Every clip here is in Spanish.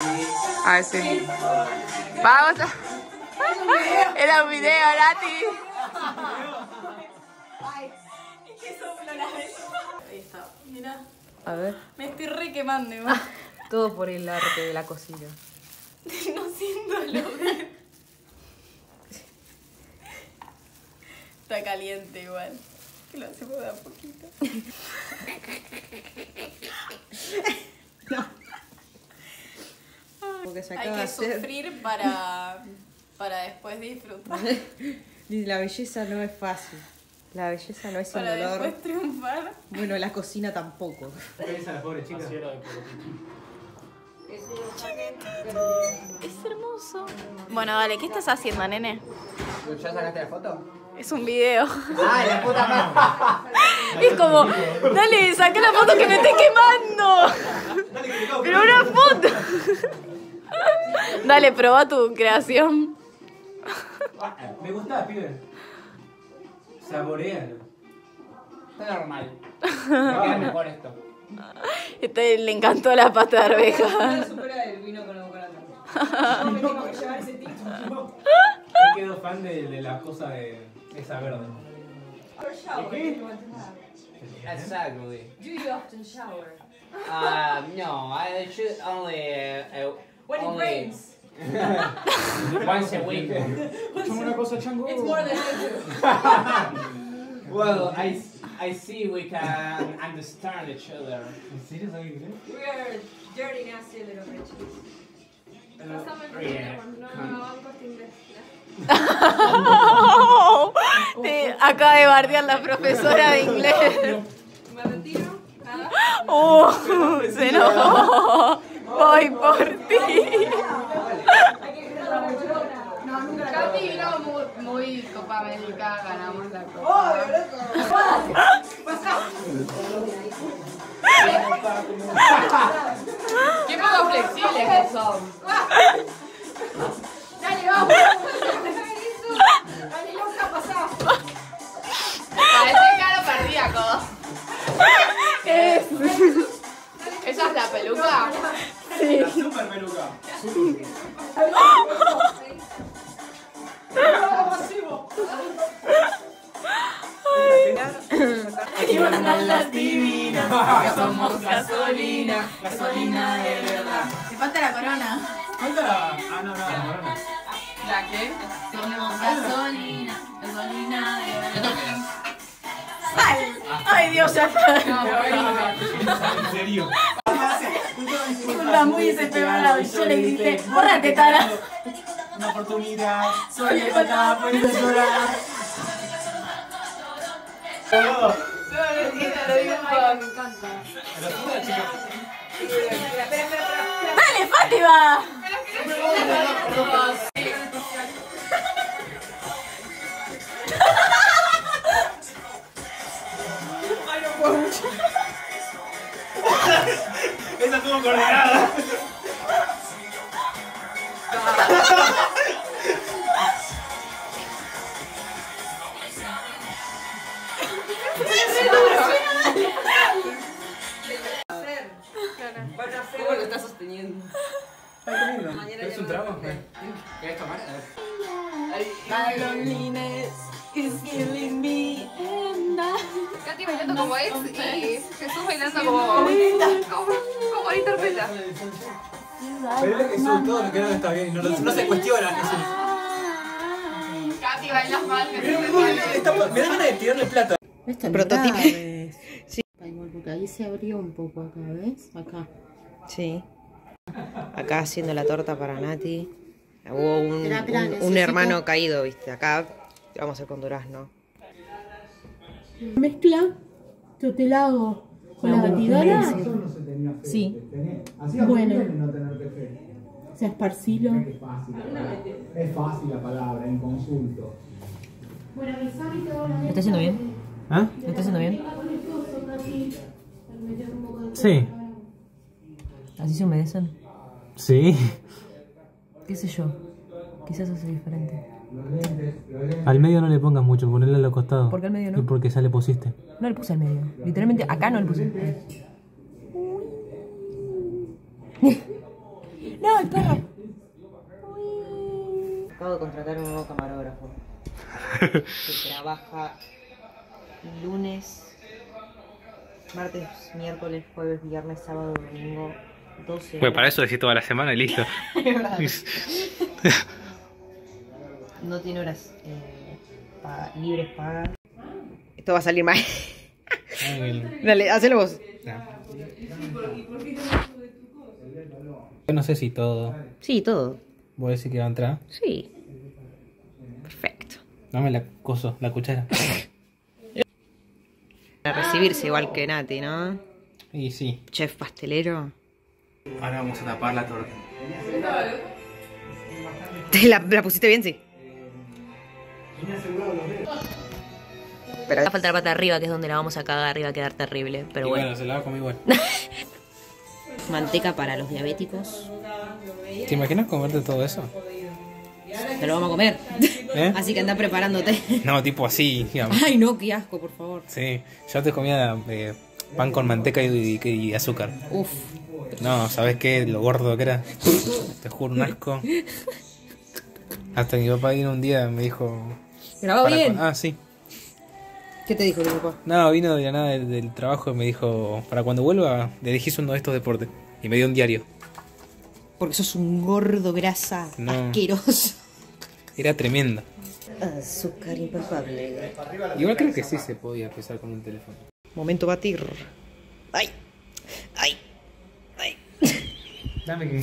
A ver si. Vamos a. Era un video, Nati. Ahí está. Mirá, A ver. me estoy re quemando igual. Todo por el arte de la cocina. no siento lo Está caliente igual. Que lo hacemos de a poquito. Porque se Hay que sufrir para, para después disfrutar. La belleza no es fácil. La belleza no es Para dolor. después triunfar. Bueno, la cocina tampoco. Esa la pobre chica. Es hermoso. Bueno, dale, ¿qué estás haciendo, nene? ¿Ya sacaste la foto? Es un video. ¡Ay, la puta madre! Es como, dale, saca la foto que me estoy quemando. Pero una foto. Dale, probá tu creación. Me gusta, pibe. Saborealo. Está normal. Me queda mejor esto. Este le encantó la pasta de arveja. supera el vino con la Me quedo fan de, de la cosa de esa verde. Exactly. Do you often shower? Uh, no, I should only uh, uh, When it only rains. Once a week. Como una cosa chango. It's more than I do. Well, I, I see we can understand each other. ¿En serio sabes inglés? We are dirty, nasty little bitches. Yeah. Te acaba de bardear la profesora de inglés. ¿Me retiro? ¿Nada? Uh, se enojó. Voy por ti. Katy vino muy, muy Copa América, ganamos la Copa. Qué poco flexibles que son. Dale, vamos. Dale, loca, pasá. Parece caro cardíaco. ¿Esa es la peluca? La super peluca. Y van las divinas, que somos gasolina, gasolina de verdad. Te falta la corona. ¿Cuánta la.? Ah, no, no, la corona. ¿La qué? Somos gasolina, gasolina de verdad. ¡Sal! ¡Ay, Dios, ya está! ¿En serio? Estaba muy desesperada y yo le grité, ¡bórrate, Tara! Una oportunidad. Soy el patada, por eso llorar. Todo. ¡Dale, Fátima! Estuvo coordinada. ¿Cómo lo estás sosteniendo? ¿Es un trago? ¿Querés tomar? A ver. My loneliness is killing me and I... Katy bailando como ex y Jesús bailando como. Como interpreta. Pero eso todo lo que no está bien. No, no se cuestiona, Jesús. Katy bailas mal, Me da ganas de tirarle plata. Prototipo. Sí. Porque ahí se abrió un poco acá, ¿ves? Acá. Sí. Acá haciendo la torta para Nati. Hubo un, hermano caído, viste. Acá vamos a hacer con durazno. Mezcla, yo te la hago con la batidora. Sí. Bueno. O sea, esparcilo. Es fácil. Es fácil la palabra, en consulto. ¿Lo está haciendo bien? ¿Ah? ¿Lo está haciendo bien? Sí. ¿Así se humedecen? Sí. ¿Qué sé yo? Quizás hace diferente. Al medio no le pongas mucho, ponele a los costados. ¿Por qué al medio no? Y porque ya le pusiste. No le puse al medio. Literalmente acá no le puse. No, el perro. Acabo de contratar un nuevo camarógrafo. que trabaja lunes, martes, miércoles, jueves, viernes, sábado, domingo, 12 Bueno, para eso decís toda la semana y listo. No tiene horas eh, pa- libres pagas. Esto va a salir mal. Dale, hacelo vos. Yo no sé si todo. Sí, todo. ¿Voy a decir que va a entrar? Sí. Perfecto. Dame la coso, la cuchara. Para recibirse igual que Nati, ¿no? Y sí. Chef pastelero. Ahora vamos a tapar la torta. ¿Te la, la pusiste bien? Sí. Pero va a faltar la pata arriba, que es donde la vamos a cagar y va a quedar terrible. Pero y bueno. bueno, se la va a comer igual. Manteca para los diabéticos. ¿Te imaginas comerte todo eso? Te lo vamos a comer. ¿Eh? Así que anda preparándote. No, tipo así, digamos. Ay, no, qué asco, por favor. Sí, yo te comía eh, pan con manteca y, y- y azúcar. Uf. No, ¿sabes qué? Lo gordo que era. Te juro, un asco. Hasta mi papá vino un día y me dijo... ¿Grabó bien? Ah, sí. ¿Qué te dijo tu papá? No, vino de la nada del, del trabajo y me dijo, para cuando vuelva, le dijiste uno de estos deportes. Y me dio un diario. Porque sos un gordo grasa No. asqueroso. Era tremendo. Azúcar impalpable. Igual creo que sí se podía pesar con un teléfono. Momento batir. Ay. Ay. Ay. Dame que...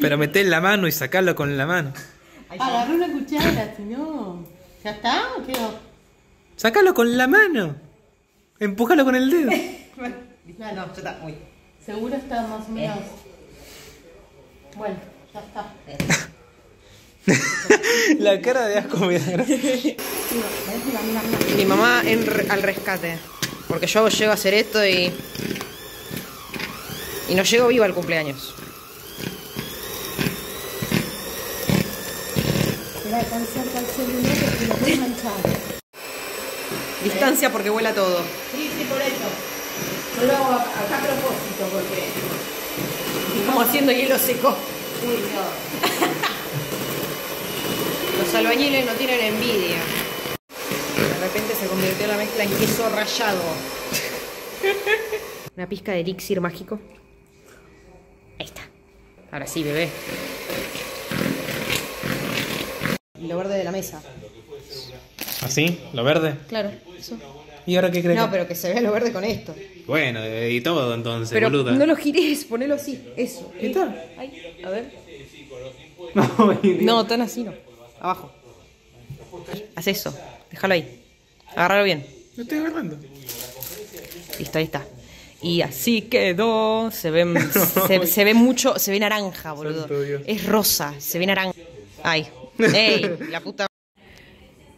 Pero meté la mano y sacarlo con la mano. Agarré una cuchara, si no. ¿Ya está o quedó? Sácalo con la mano. Empújalo con el dedo. No, no, ya está. Uy. Seguro está más o menos. Bueno, ya está. la cara de asco me da. Mi mamá en re- al rescate. Porque yo llego a hacer esto y. Y no llego viva al cumpleaños. Distancia porque vuela todo. Sí, sí, por eso. Yo lo hago acá a propósito porque. Estamos haciendo hielo seco. Uy, Dios. Los albañiles no tienen envidia. De repente se convirtió la mezcla en queso rallado. Una pizca de elixir mágico. Ahí está. Ahora sí, bebé. Lo verde de la mesa. ¿Así? ¿Lo verde? Claro, eso. ¿Y ahora qué crees? No, pero que se vea lo verde con esto. Bueno, y todo entonces, Pero boluda. no lo gires, ponelo así. Eso. ¿Qué tal? A ver. No, No, tan así no. Abajo. Haz eso. Déjalo ahí. Agárralo bien. Lo estoy agarrando. Listo, ahí está. Y así quedó. Se ve, se, se ve mucho, se ve naranja, boludo. Es rosa, se ve naranja. Ay. ¡Ey! La puta.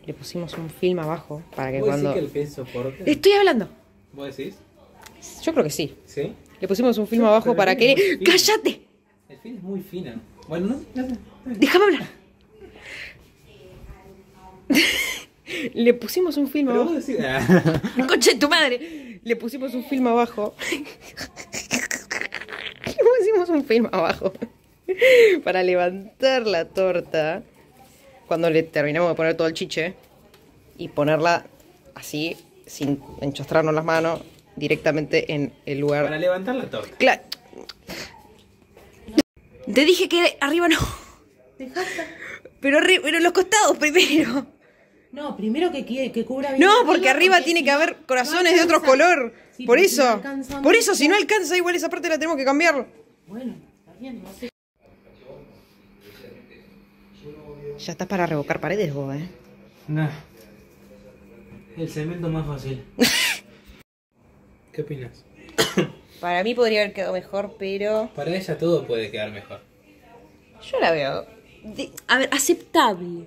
Le pusimos un film abajo para que cuando. el soporte? Estoy hablando. ¿Vos decís? Yo creo que sí. ¿Sí? Le pusimos un film abajo para film que. fino. ¡Cállate! El fin es muy fina. Bueno, no, no, Déjame hablar. Le pusimos un film Pero abajo. vos decís... Ah. ¡Coche de tu madre! Le pusimos un film abajo. Le pusimos un film abajo. Para levantar la torta. Cuando le terminamos de poner todo el chiche. Y ponerla así, sin enchostrarnos las manos, directamente en el lugar. Para levantar la torta. Cla- Te dije que arriba no. Pero, arri- pero en los costados primero. No, primero que, que, que cubra bien. No, porque arriba tiene que si haber no corazones de otro color. Sí, Por si no eso. Por eso, si no alcanza, igual esa parte la tenemos que cambiar. Bueno, está bien, no sé. Ya estás para revocar paredes vos, eh. No. El cemento más fácil. ¿Qué opinas? Para mí podría haber quedado mejor, pero. Para ella todo puede quedar mejor. Yo la veo. de- a ver, aceptable.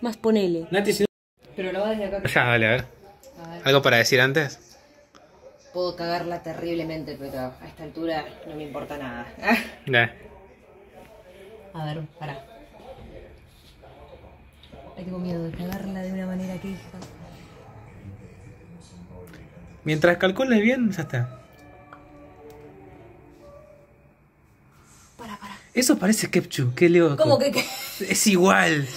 Más ponele. Nati, si Pero lo va desde acá. Ya, dale, a ver. ¿Algo para decir antes? Puedo cagarla terriblemente, pero a esta altura no me importa nada. Ya. A ver, pará. Ahí tengo miedo de cagarla de una manera que hija. Mientras calcules bien, ya está. Para, para. Eso parece ketchup, qué leo. ¿Cómo que qué? Es igual.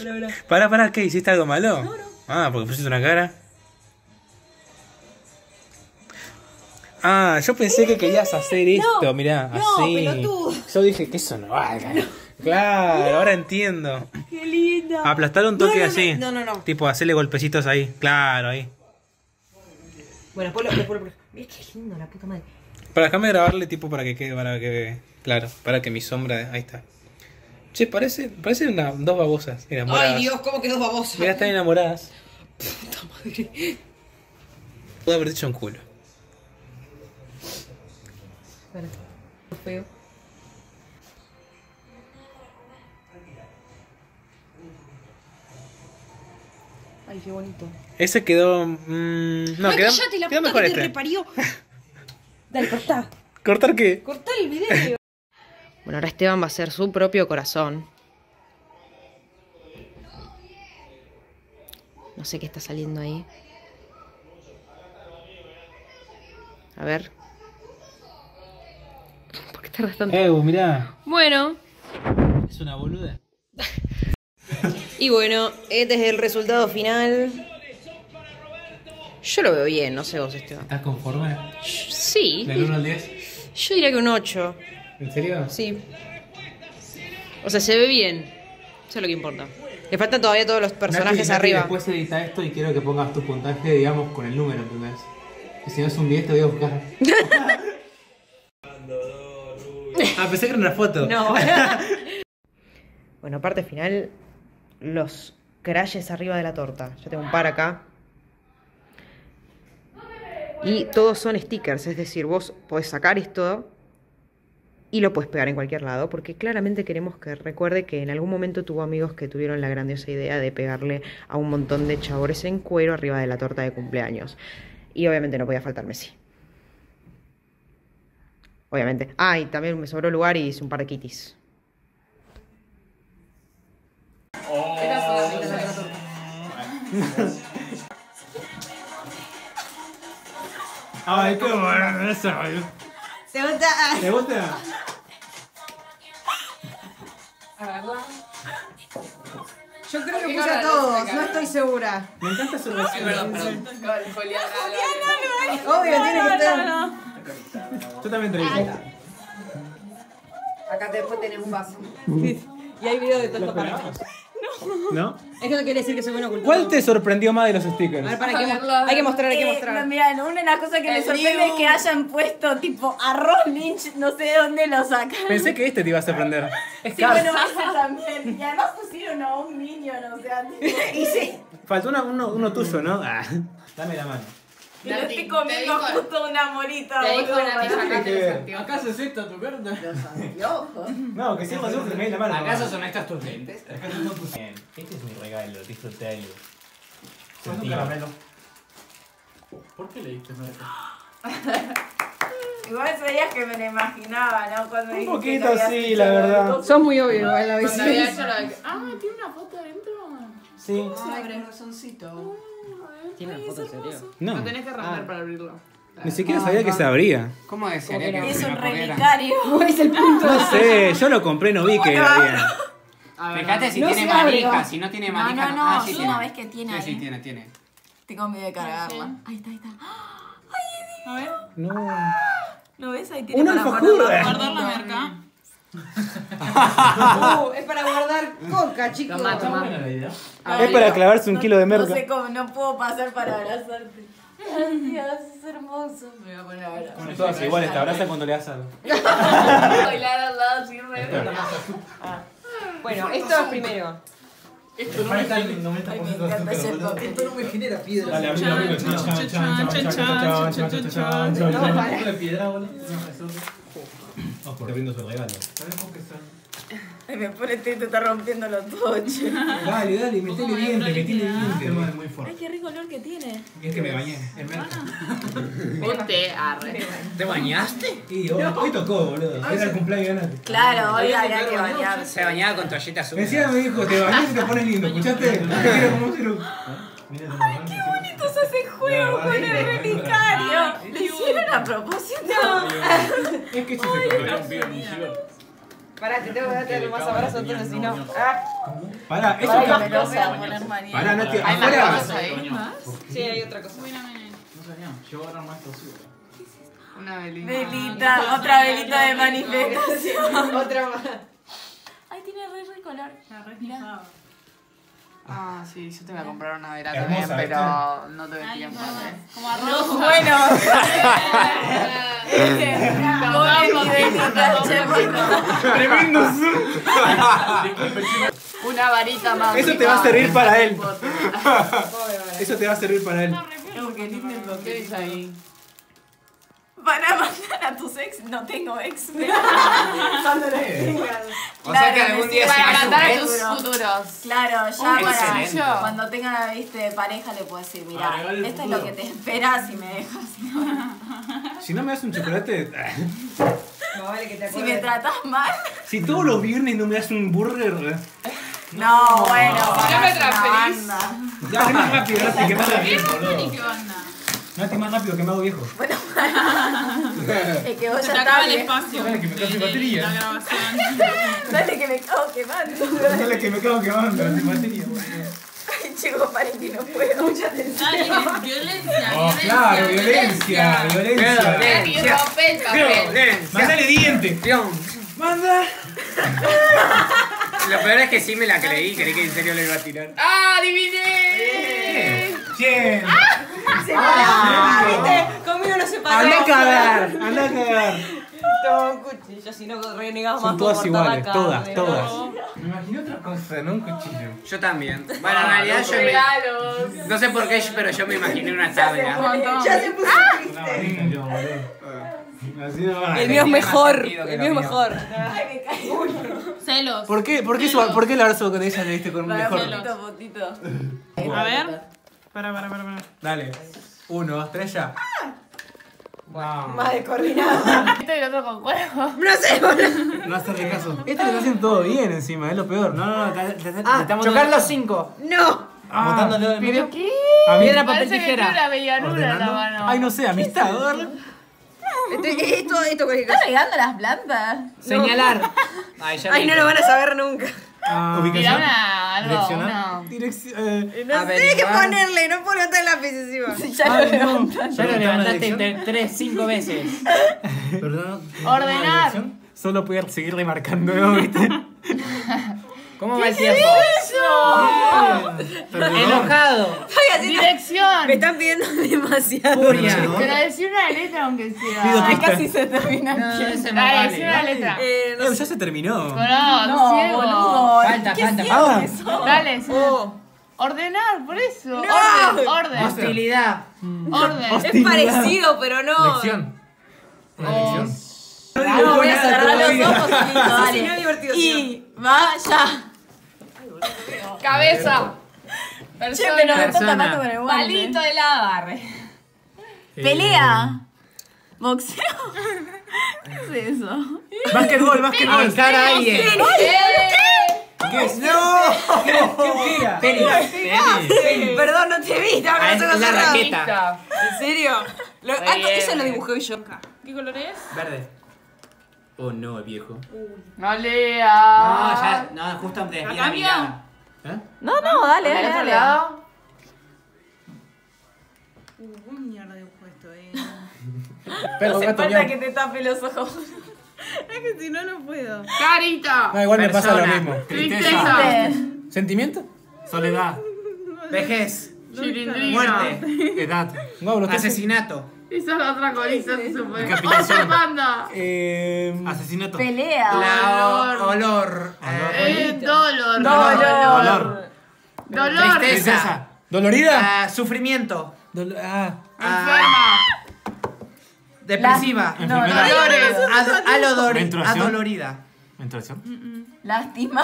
Pará, pará. Pará, ¿qué? ¿Hiciste algo malo? No, no. Ah, porque pusiste una cara. Ah, yo pensé que querías hacer esto, mirá, así. Yo dije que eso no valga. No. Claro, ahora entiendo. Qué linda. Aplastar un toque No, no, no, así. no, no, no. Tipo, hacerle golpecitos ahí. Claro, ahí. Bueno, después lo, después lo- Mira qué lindo, la puta madre. Para déjame grabarle tipo para que quede, para que claro, para que mi sombra, ahí está. Che, parece, parece una, dos babosas enamoradas. Ay, Dios, cómo quedó babosa. Mira, están enamoradas. Puta madre. Puede haber dicho un culo. Bueno, feo. Ay, qué bonito. Ese quedó. mm, no, Ay, quedó, cállate, la quedó puta mejor que te este. reparió. Dale, cortá. ¿Cortar qué? Cortá el video. Bueno, ahora Esteban va a hacer su propio corazón. No sé qué está saliendo ahí. A ver. ¿Por qué tardas tanto? Eh, mirá. Bueno, Es una boluda. Y bueno, este es el resultado final. Yo lo veo bien, no sé vos, Esteban. ¿Estás conforme? Sí, Del 1 al 10. yo diría que un 8. ¿En serio? Sí. O sea, se ve bien. Eso es lo que importa. Le faltan todavía todos los personajes Nati, Nati, arriba. Después edita esto y quiero que pongas tu puntaje, digamos, con el número, ¿entendés? Y si no es un 10, te voy a buscar. ah, pensé que era una foto. No. bueno, parte final, los crashes arriba de la torta. Yo tengo un par acá. Y todos son stickers, es decir, vos podés sacar esto y lo puedes pegar en cualquier lado, porque claramente queremos que recuerde que en algún momento tuvo amigos que tuvieron la grandiosa idea de pegarle a un montón de chabores en cuero arriba de la torta de cumpleaños. Y obviamente no podía faltar Messi. Obviamente. Ah, y también me sobró lugar y hice un par de kitties. Ay, qué bueno eso. ¿Te gusta? ¿Te gusta? Yo creo que puse a todos, no estoy segura. Me encanta su reacción. Obvio, tiene que estar. Yo también traigo. Acá después tenés un vaso. Y hay video de todo para ¿No? Eso no quiere decir que soy bueno ocultando. ¿Cuál te sorprendió más de los A ver, stickers? para, hay que, mo- hay que mostrar, hay que Eh, mostrar. no, mira, no, una de las cosas que me sorprende es que hayan puesto tipo arroz lynch, no sé de dónde lo sacan. Pensé que este te iba a sorprender. Es Sí, bueno, ese también. Y además pusieron a un niño, o sea, tipo, y sí, Faltó uno, uno tuyo, ¿no? Ah, dame la mano yo estoy comiendo justo una morita, boludo. ¿Acaso es esta tu carta? Los anteojos. No, que siempre azul me la mano. ¿Acaso son estas tus lentes? ¿Acaso son tus? Este es mi regalo, disfrútalo. Es un caramelo. ¿Por qué le diste merca? Igual sabías que me lo imaginaba, ¿no? Cuando un poquito sí, la verdad. Son muy obvio igual la vez. Ah, tiene una foto adentro. Sí. ¿Cómo abre el corazoncito? Ah. ¿Tiene una foto en serio? No, Lo tenés que romper para abrirlo. ni siquiera sabía que se abría. ¿Cómo desearía que Es un relicario. Es el punto. No sé, yo lo compré, no vi que era bien. Fíjate si No tiene manija, si no tiene No, manija. no, no, Ah, sí no ves que tiene Sí, ahí. sí, tiene, tiene. Tengo miedo de cargarla. Ahí está, ahí está. A ver, No. ¿lo ves? Ahí tiene Un para guardar Guardar la merca. Uh, es para guardar coca, chicos. Toma, toma. Es para clavarse un kilo de No merca. sé cómo, no puedo pasar para abrazarte. Ay, Dios, es hermoso. Me voy a poner a abrazar. Todas iguales, te abrazan cuando le das algo. Bailar al lado sin re. Bueno, esto es primero. Esto no me piedra. No, Ay, me pone triste, está rompiéndolo todo, che. Dale, dale, metele diente, metele diente. muy Ay, qué rico olor que tiene. Y es que me bañé, en merca. Ponte, arre. ¿Te bañaste? Y hoy, hoy tocó, boludo. Era el cumpleaños de Nati. Claro, hoy había que bañarse. Se bañaba con toallitas húmedas. Encima me dijo, te bañas y te pones lindo, ¿escuchaste? Te quiero como un ciru. Entonces ese juego con el relicario. ¿Lo hicieron a propósito? Es que si se Pará, te tengo que darte más abrazo, entonces si no. Ah, Pará, eso Ay, está. me lo voy a poner María. Pará, Nati, Hay más afuera. cosas ahí. sí, hay otra cosa. No sabían, yo ahora más tosido. Una velita. Velita, otra velita de manifestación. Otra más. Ay, tiene re re color. Mirá. Ah, sí, yo te voy a comprar una Hermosa, también, pero no tuve tiempo. Como arroz. Bueno. Tremendo. Una varita más. Eso te va a servir para él. ¿Qué Eso te va a servir para él. dice ahí? Para mandar a tus ex, no tengo ex, pero. O sea que algún día Para mandar a tus futuros. Claro, ya Un para excelente. cuando tenga viste pareja le puedo decir, mira, el esto es futuro. lo que te espera si me dejas. Si no me das un chocolate. No vale que te Si me acuerdes. tratas mal. Si todos los viernes no me das un burger. No, bueno. Si no me para transferís. Ya, más rápido, Nati, que me hago viejo. ¿Qué onda? Nati, más rápido que me hago viejo. Es que vos Se ya te acaba el espacio. Dale, que me quedo sin de- batería. La grabación. Dale que me cago quemando. Dale, que me quedo quemando sin batería. Ay, chico, paren que no puedo. Mucha atención. Dale, violencia. Oh, claro, violencia, violencia. El papel. Mándale diente. Manda. Lo peor es que sí me la creí, creí que en serio le iba a tirar. ¡Ah, adiviné! Bien. Ah, ¿viste? Conmigo no se pasó. Anda a cagar, anda a cagar. Toma un cuchillo, si no renegamos más Son todas iguales, todas, todas. Me imaginé otra cosa, no un cuchillo. Yo también. Bueno, en realidad yo me... No sé por qué, pero yo me imaginé una tabla. Ya se puso no va. El mío es mejor, el mío es mejor. Celos. ¿Por qué, por qué, su- por qué el abrazo con ella le diste con un mejor? A ver. Para, para, para, para. Dale. Uno, dos, tres, ya. Más descoordinado. Esto y el otro con. No sé, boludo. No hacerle caso. Este lo está haciendo todo bien encima, es lo peor. No, no, no. te- te- te- Ah, estamos Chocar los cinco. No. botándole- ¿Pero qué? A mí- Piedra, papel, Parece que tijera. tiene una avellanura en la ordenando. mano. Ay, no sé, amistad. a ver. Esto, esto cualquier ¿Estás cosa. regando las plantas? Señalar. Ay, ya Ay, no lo van a saber nunca. Ah, Tira una, algo, una... Dirección. Eh. No sé qué ponerle, no puedo levantar el lápiz encima. Ya lo no. Ya lo levantaste tres, cinco veces. Perdón. Ordenar. Solo poder seguir remarcando, ¿no? ¿Viste? ¿Cómo va el tiempo? Perdón. Enojado. Dirección. Me están pidiendo demasiado. Furia. Pero decir una letra aunque sea. Ay, casi se termina. No, no Dale, vale. decir una letra. Eh, no Eh, ya se terminó. No, No, ciego. boludo. Falta, ¿Qué falta, falta. sos? Dale, sí. Oh, Ordenar, por eso. Orden, orden. Hostilidad. Orden. es parecido, pero no. Lección. Una lección. No, voy a cerrar los ojos y listo, Sí, dale. sí, no es divertido. Y vaya. Cabeza. Che, pero me está Persona. tapando con el guante. Palito de lava. Pelea. Boxeo. ¿Qué es eso? Básquetbol, básquetbol. Ahorcar a alguien. ¿Qué es? ¡No! ¿Qué, qué era? Tenis. Perdón, no te vi, estaba Ah, con es los ojos la cerrados. raqueta. ¿En serio? Lo- ah, no, eso lo dibujé yo. ¿Qué color es? Verde. Oh no, viejo. No lea. No, ya, no, justo desvía la cambio? mirada. No, no, dale, dale, dale. lado. Uh, ¿Cómo mierda dibujo esto, eh? Perro, Hace gato, falta que te tape los ojos. Es que si no, no puedo. Carita. No, igual me pasa lo mismo. Tristeza. ¿Sentimiento? Soledad. Vejez. Chilindrina. Muerte. Edad. No, Asesinato. Esa es la otra colita, se supone. Oso panda. Eh, asesinato. Pelea. La o- olor. eh, Eh, dolor. Dolor. Dolor. Tristeza. ¿Dolorida? ah, sufrimiento. Dolo- ah. Enferma. Depresiva. No, no, Dolores. Ado- alodor- Menstruación. adolorida. ¿Menstruación? Lástima.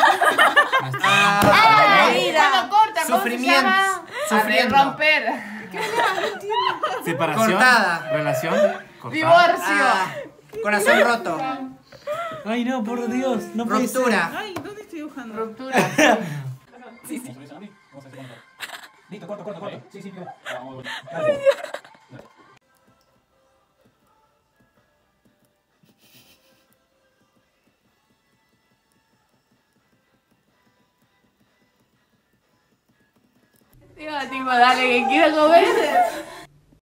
Ah, Cuando corta, ¿cómo se Sufrimiento. llama? Sufriendo. A romper. Separación. Cortada. Relación. Cortada. Divorcio. ah, corazón roto. Ay, no, por Dios. No puede ser. Ruptura. Ay, ¿dónde estoy dibujando? Ruptura. Listo, corto, corto, corto. Sí, sí, queda. Digo, tipo, dale, que quiero comer.